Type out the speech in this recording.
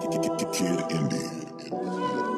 Kid Indie.